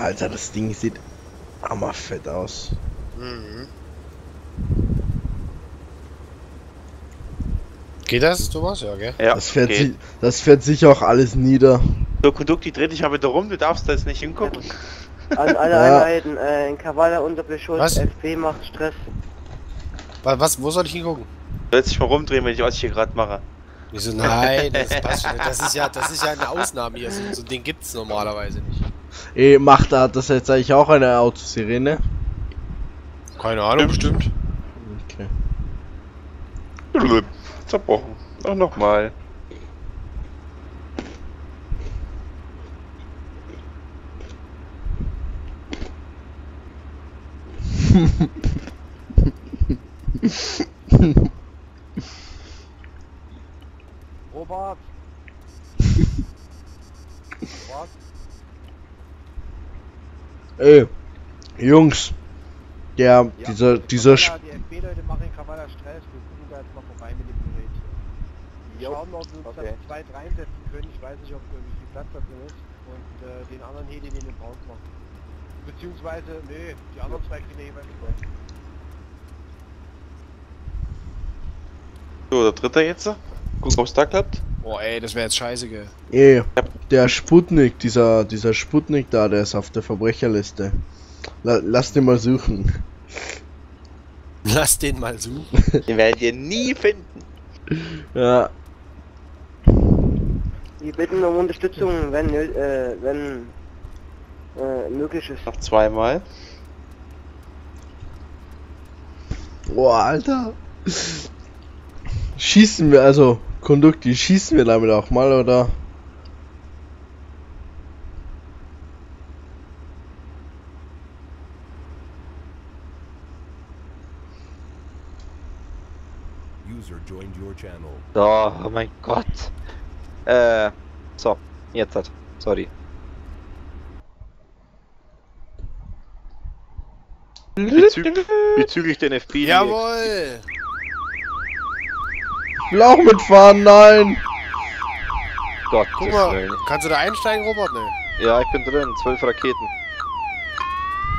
Alter, das Ding sieht hammerfett aus. Mhm. Geht das, Thomas? Ja, gell? Ja, Das fährt, geht. sich, das fährt sich auch alles nieder. So, Kondukti, dreh dich aber wieder rum, du darfst da jetzt nicht hingucken. An alle Ja. Einheiten, äh, in Kavala unter Beschuss? FP macht Stress. Was, was, wo soll ich hingucken? Du sollst dich mal rumdrehen, wenn ich was ich hier gerade mache. Wieso? Nein, das passt schon. Das ist ja, das ist ja eine Ausnahme hier. So, so ein Ding gibt's normalerweise nicht. Eh, macht da das jetzt eigentlich auch eine Autosirene? Keine Ahnung, bestimmt. Okay. Zerbrochen. Auch nochmal. Robert! Ey, Jungs, der, dieser, dieser, Sch- Die FB-Leute machen in Kavala Stress, wir gucken da jetzt mal vorbei mit dem Gerät. Wir schauen, ob wir uns okay. da zwei reinsetzen können, ich weiß nicht, ob äh, wie viel Platz da drin ist, und äh, den anderen Heli in den Braun machen. Beziehungsweise, nee, die anderen zwei kriegen ja jeweils zwei. So, der dritte jetzt. Guck, ob es da klappt. Boah, ey, das wäre jetzt scheiße, gell? ey, der Sputnik, dieser, dieser Sputnik da, der ist auf der Verbrecherliste. La, lass den mal suchen. Lass den mal suchen. Den werdet ihr nie finden. Ja, Wir bitten um Unterstützung, wenn, äh, wenn äh, möglich ist. Noch zweimal. boah, Alter. Schießen wir, also, Kondukti, schießen wir damit auch mal, oder? User joined your channel. So, oh mein Gott. Äh, so, jetzt hat. Sorry. Bezü bezüglich den FP. Jawohl! Ich will auch mitfahren, nein! Gott, Guck mal, kannst du da einsteigen, Robert? Ne. Ja, ich bin drin. Zwölf Raketen.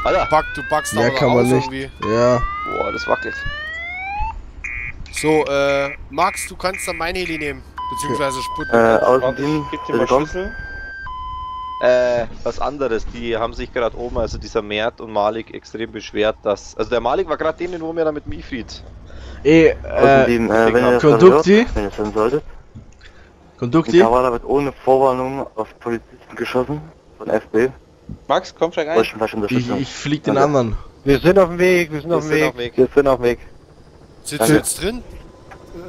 Alter, Back, du backst da aber kann man nicht. irgendwie. Ja, boah, das wackelt. So, äh, Max, du kannst dann mein Heli nehmen. Beziehungsweise Sputnik. Äh, außen Warte, drin, ich geb dir mal. Schlüssel. Äh, was anderes. Die haben sich gerade oben, also dieser Mert und Malik, extrem beschwert, dass. Also der Malik war gerade denen, wo wir da mit Mifrid. Eh, äh, drin, äh, wenn ihr das Kondukti? hört, wenn ihr es hören solltet. Kondukti? Kavala wird ohne Vorwarnung auf Polizisten geschossen, von FB. Max, komm steig ein. Ich, ich flieg den Danke. anderen. Wir sind auf dem Weg, wir sind Wir auf dem sind Weg. auf dem Weg. Wir sind auf dem Weg. Sitzt du jetzt drin?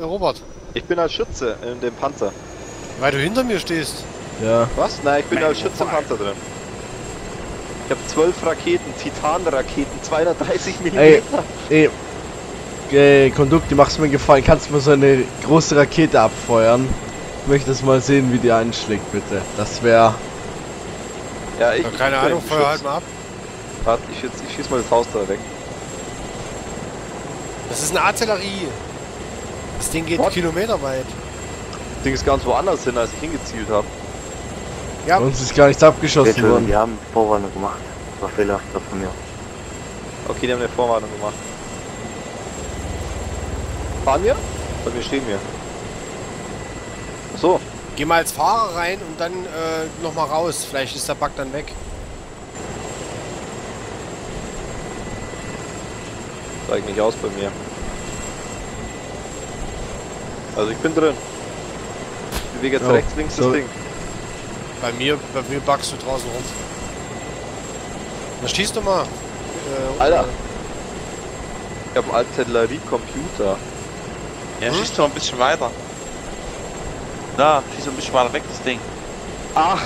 Äh, Robert? Ich bin als Schütze in dem Panzer. Weil du hinter mir stehst. Ja. Was? Nein, ich bin als Schütze im Panzer drin. Ich habe zwölf Raketen, Titanraketen, 230 mm. Ey, ey, ey, Kondukti, machst mir einen Gefallen, kannst du mal so eine große Rakete abfeuern? Ich möchte das mal sehen, wie die einschlägt, bitte. Das wäre. Ja, ich, Ja, keine ich Ahnung, im feuer halt mal ab. Warte, ich, schieß- ich schieß mal das Haus da weg. Das ist eine Artillerie. Das Ding geht What? kilometerweit. Das Ding ist ganz woanders hin, als ich hingezielt habe. Ja. Bei uns ist gar nichts abgeschossen worden. die haben Vorwarnung gemacht. Das war fehlerhaft von mir. Okay, die haben eine Vorwarnung gemacht. Fahren wir? Bei mir stehen wir. Ach So, Geh mal als Fahrer rein und dann äh, nochmal raus. Vielleicht ist der Bug dann weg. steig nicht aus bei mir. Also ich bin drin. Ich bewege jetzt Oh, rechts, links so. das Ding. Bei mir, bei mir buggst du draußen rum. Na schieß doch mal. Äh, Alter. Ich habe einen Artillerie-Computer. Ja, Hm? schieß doch ein bisschen weiter. Da, schieß ein bisschen weiter weg, das Ding. Ach!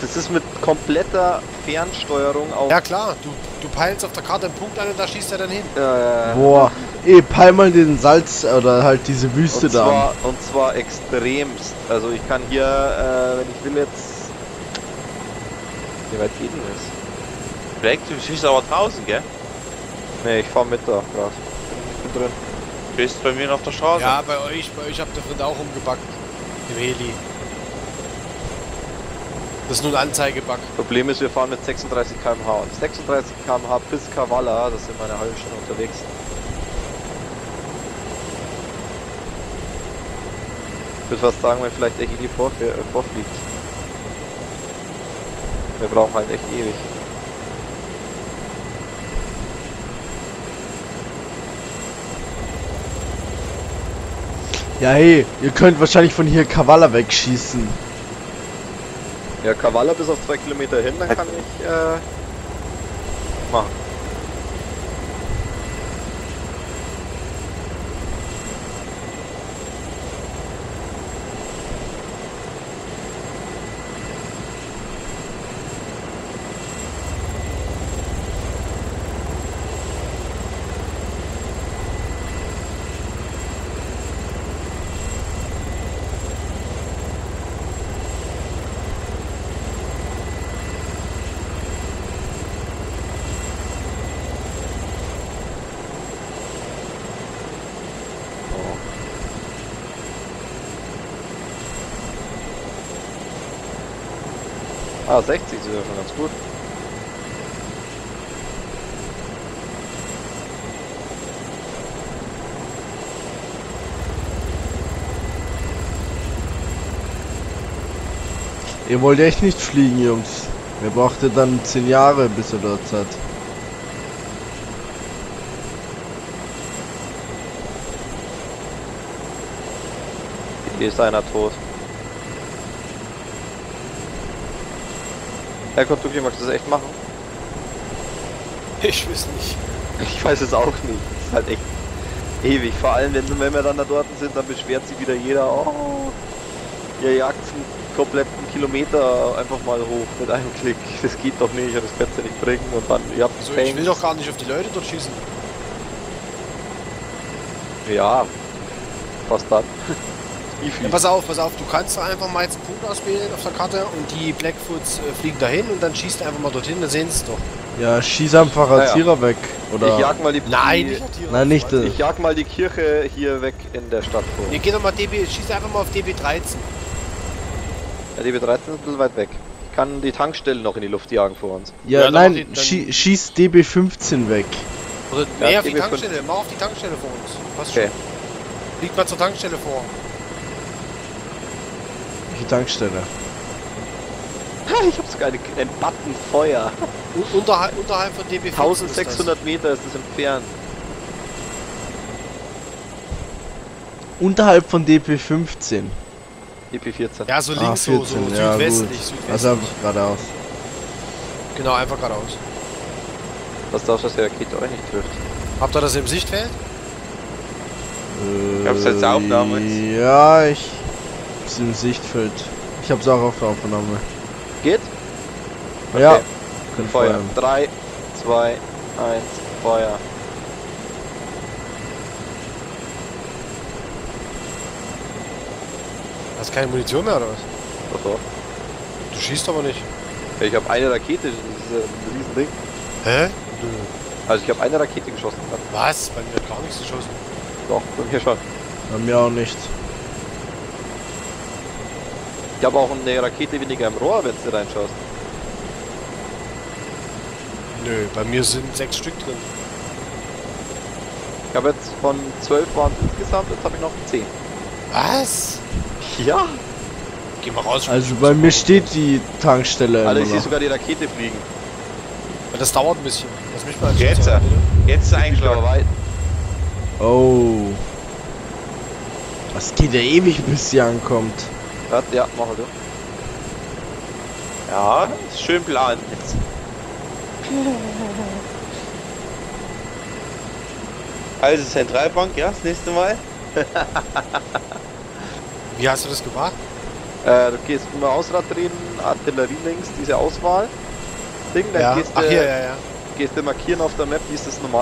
Das ist mit kompletter Fernsteuerung auf. Ja klar, du, du peilst auf der Karte einen Punkt an und da schießt er dann hin. Äh, Boah, ey, peil mal den Salz oder halt diese Wüste und da zwar, und zwar extremst. Also ich kann hier, äh, wenn ich will jetzt. Wie weit geht denn das? Weg, du schießt aber draußen, gell? Ne, ich fahr mit da grad. Ich bin drin. Du bist bei mir auf der Straße. Ja, bei euch, bei euch habt ihr drin auch umgebackt. Im Heli. Das ist nur ein Anzeigebug. Problem ist, wir fahren mit 36 km/h und 36 km/h bis Kavala, das sind wir eine halbe Stunde unterwegs. Ich würde fast sagen, wenn vielleicht der Heli äh, vorfliegt. Wir brauchen halt echt ewig. Ja, hey, ihr könnt wahrscheinlich von hier Kavala wegschießen. Ja, Kavala bis auf zwei Kilometer hin, dann kann ich äh, machen. Ah, 60 ist ja schon ganz gut. Ihr wollt echt nicht fliegen, Jungs. Ihr braucht ja dann 10 Jahre, bis ihr dort seid. Hier ist einer tot. Herr Kontuki, magst du das echt machen? Ich weiß nicht. Ich weiß es auch nicht. Das ist halt echt ewig. Vor allem, wenn, wenn wir dann da dort sind, dann beschwert sich wieder jeder, oh, ihr jagt einen kompletten Kilometer einfach mal hoch mit einem Klick. Das geht doch nicht, das kannst du nicht bringen und dann, ihr habt Also ich will doch gar nicht auf die Leute dort schießen. Ja, fast dann. Ja, pass auf, pass auf, du kannst doch einfach mal jetzt einen Punkt auswählen auf der Karte und die Blackfoots äh, fliegen dahin und dann schießt einfach mal dorthin, dann sehen sie es doch. Ja, schieß einfach als Ja, ja. Vierer weg. Oder? Ich jag mal die, Nein, die nicht die Nein, nicht. Äh, ich jag mal die Kirche hier weg in der Stadt vor. Nee, geh doch mal DB, schieß einfach mal auf DB13. Ja, die B13 ist ein bisschen weit weg. Ich kann die Tankstellen noch in die Luft jagen vor uns. ja, Ja, nein, die- dann- schie schieß DB15 weg. Oder Ja, nee, auf die DB5. Tankstelle, mach auf die Tankstelle vor uns. Passt Okay. schon. Fliegt mal zur Tankstelle vor. Welche Tankstelle? Ich hab sogar eine, einen Button Feuer. Un unterhalb, unterhalb von DB15 ist das. 1600 Meter ist das entfernt. Unterhalb von DP15. EP14. Ja, so Ah, links, so, so 14, ja, südwestlich, gut. südwestlich. Also einfach geradeaus. genau, einfach geradeaus. Was darfst du, dass die Rakete euch nicht trifft? Habt ihr das im Sichtfeld? Äh, Gab's jetzt Aufnahme? Ja, ich hab's im Sichtfeld. Ich hab's auch auf der Aufnahme. Geht? Ja, Okay. können Feuer. feuern. 3, 2, 1, Feuer. Hast keine Munition mehr oder was? Doch, doch. Du schießt aber nicht. Ja, Ich habe eine Rakete, das ist ein Riesending. Hä? Nö. Also ich habe eine Rakete geschossen. Was? Bei mir hat gar nichts geschossen. Doch, bei mir schon. Bei mir auch nicht. Ich habe auch eine Rakete weniger im Rohr, wenn du reinschaust. Nö, bei mir sind sechs Stück drin. Ich habe jetzt von 12 waren es insgesamt, jetzt habe ich noch 10. Was? Ja! Geh mal raus. Also bei mir steht die Tankstelle Alter, ich sehe sogar die Rakete fliegen. Das dauert ein bisschen. Lass mich mal Jetzt, bitte. Jetzt ist er Aber eingeschlagen. weit. Oh. Das geht ja ewig, bis sie ankommt. Ja, ja, mach du. Ja, ist schön plan jetzt. Also Zentralbank, ja, das nächste Mal. Wie hast du das gemacht? Äh, du gehst immer Ausrad drehen, Artillerie links, diese Auswahl. Ding, dann Ja. gehst, Ach du, hier, ja, ja. gehst du markieren auf der Map, wie ist das normal